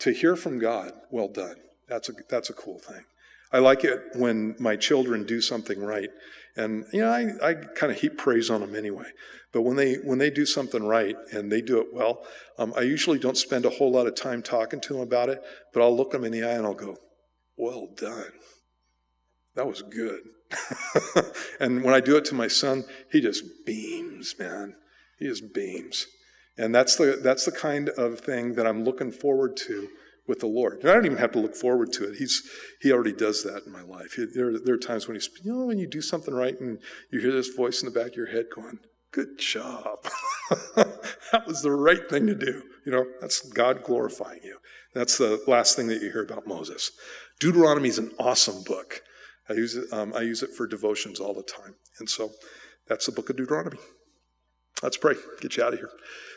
To hear from God, well done. That's a that's a cool thing. I like it when my children do something right. And, you know, I, I kind of heap praise on them anyway. But when they, when they do something right and they do it well, um, I usually don't spend a whole lot of time talking to them about it, but I'll look them in the eye and I'll go, well done. That was good. and when I do it to my son, he just beams, man. He just beams. And that's the, that's the kind of thing that I'm looking forward to with the Lord. And I don't even have to look forward to it. He's he already does that in my life. There, there are times when he's you know when you do something right and you hear this voice in the back of your head going, "Good job, that was the right thing to do." You know, that's God glorifying you. That's the last thing that you hear about Moses. Deuteronomy is an awesome book. I use it. Um, I use it for devotions all the time, and so that's the book of Deuteronomy. Let's pray. Get you out of here.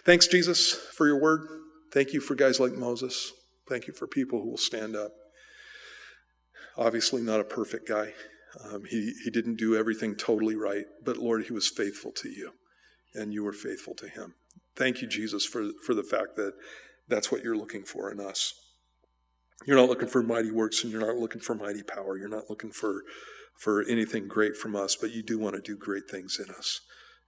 Thanks, Jesus, for your word. Thank you for guys like Moses. Thank you for people who will stand up. Obviously, not a perfect guy. Um, he, he didn't do everything totally right, but Lord, he was faithful to you, and you were faithful to him. Thank you, Jesus, for, for the fact that that's what you're looking for in us. You're not looking for mighty works and you're not looking for mighty power. You're not looking for, for anything great from us, but you do want to do great things in us.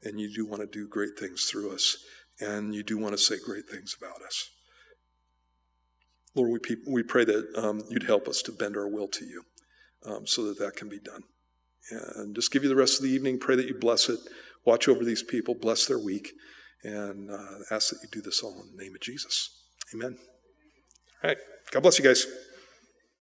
And you do want to do great things through us. And you do want to say great things about us. Lord, we, pe- we pray that um, you'd help us to bend our will to you um, so that that can be done. And just give you the rest of the evening. Pray that you bless it. Watch over these people, bless their week, and uh, ask that you do this all in the name of Jesus. Amen. All right. God bless you guys.